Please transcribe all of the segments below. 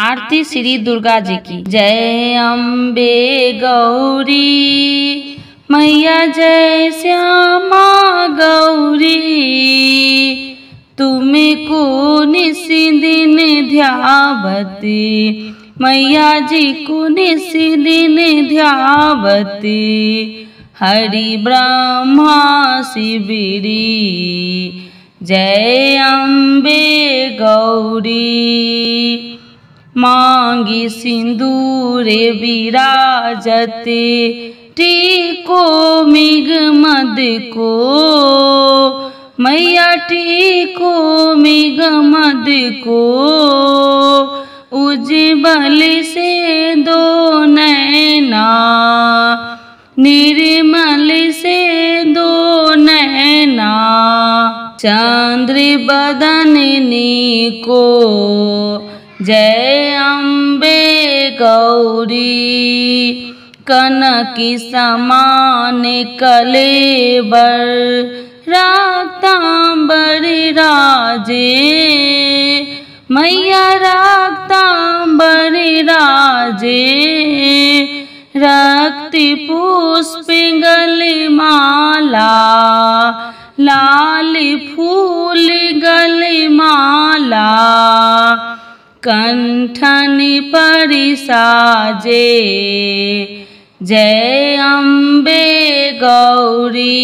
आरती श्री दुर्गा जी की। जय अम्बे गौरी, मैया जय श्यामा गौरी। तुम्हें को दिन ध्यावती मैया जी को दिन ध्यावती हरि ब्रह्मा शिविरी, जय अम्बे गौरी। मांगी सिंदूरे विराजते, टीको मिग मद को। मैया टीको मिग मद को। उज्जवल से दो नैना, निर्मल से दो नैना। चंद्र बदन नी को जय गौरी, कनकी समान कलेबर राक्तांबर राजे। मैया राक्तांबर राजे। रक्ति पुष्प गली माला, लाल फूल गली माला। कंठन परिसाजे। जय अम्बे गौरी,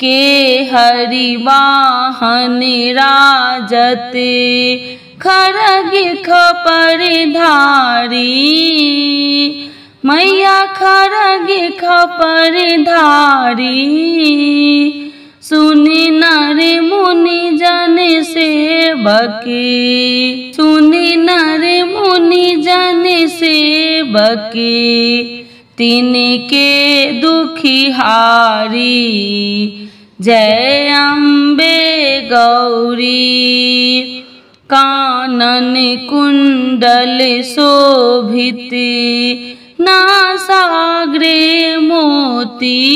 के हरिवाहन राजते। खरग खपर धारी, मैया खरग खपर धारी। सुनी नर मुनि जन सेवकी सुनी नर मुनि जाने से जन सेवकी तिनके दुखी हारी। जय अम्बे गौरी। कानन कुंडल शोभित। नासाग्रे मोती।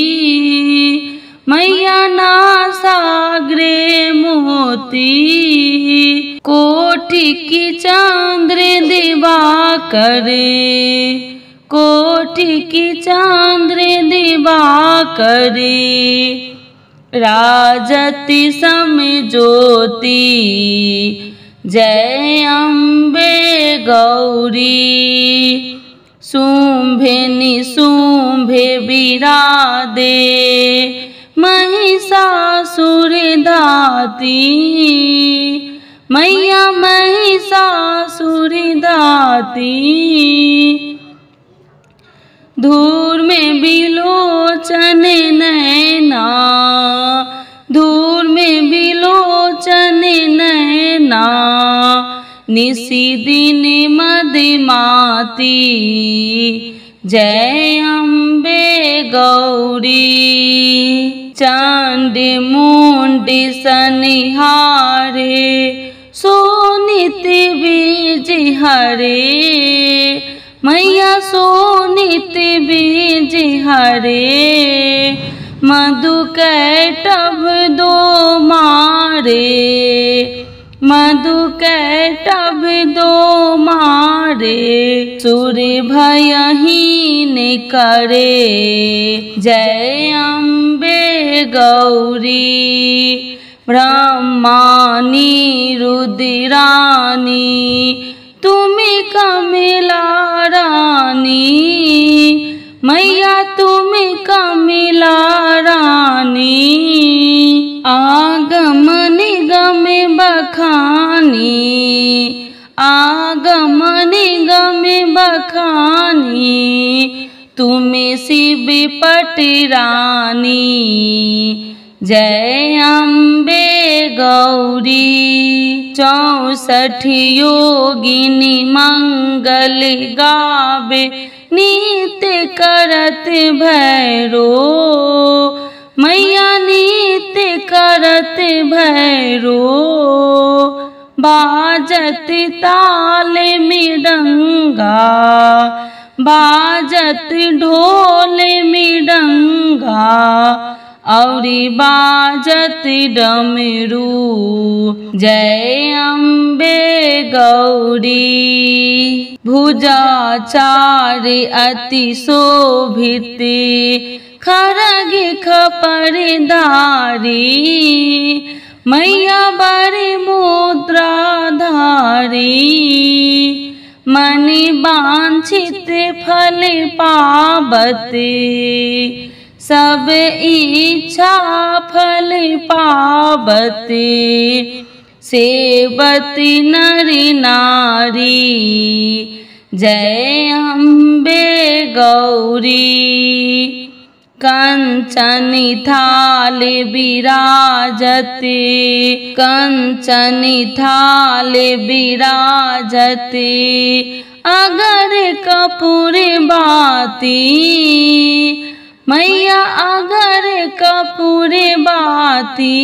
मैया नासाग्रे मोती कोटि की चंद्र दिवा करे। कोटि की चंद्र दिवा करे। राजति सम ज्योति जय अम्बे गौरी। शुंभे निशुंभे विरादे महिषासुर दाती मैया महिषासुर दाती धूर में बिलोचन नैना, धूर में बिलोचन नैना निशी दिन मदमाती जय अम्बे गौरी। चाँद मुंड सनिहारे, सोनित बीज हरे। मैया सोनित बीज हरे। मधु कैटभ दो मारे। मधु कैटभ दो मारे। सूर्य भयहीन करे जय अम्बे गौरी। ब्रह्मानी रुद्रानी तुम्हें कमिला रानी। मैया तुम्हें कमिला रानी। आगम निगम बखानी। आगम निगम बखानी, तुम्हें शिव पटरानी जय अम्बे गौरी, चौसठ योगिनी मंगल गावे। नित्य करत भैरो, मैया नित्य करत भैरो। बाजत ताल मृदंगा बाजत ढोल मृदंगा औरी बाजत डमरू, जय अम्बे गौरी। भुजाचार अति शोभित, खरग खपरदारी मैया बड़े मुद्राधारी मनि वांछित फल पावते। सब इच्छा फल पावते, सेवती नरी नारी। जय अम्बे गौरी। कंचन थाल विराजते, कंचन थाल विराजते। अगर कपूर बाती, मैया अगर कपूर बाती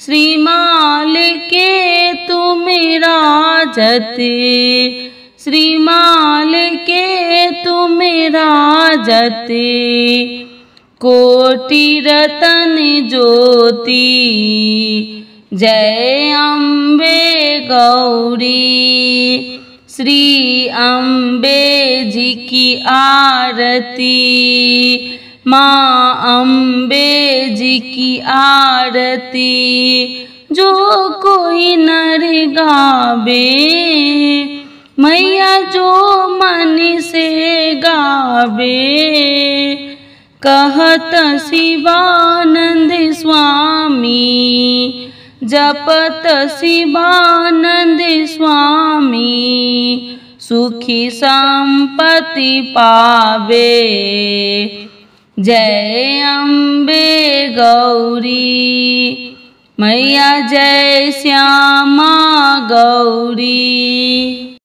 श्रीमाल के तुम राजते। श्रीमाल के तुम राजते, कोटि रतन ज्योति, जय अम्बे गौरी। श्री अम्बे जी की आरती, माँ अम्बे जी की आरती, जो कोई नर गावे। मैया जो मन से गावे, कहत शिवानंद स्वामी, जपत शिवानंद स्वामी, सुखी संपत्ति पावे। जय अम्बे गौरी, मैया जय श्यामा गौरी।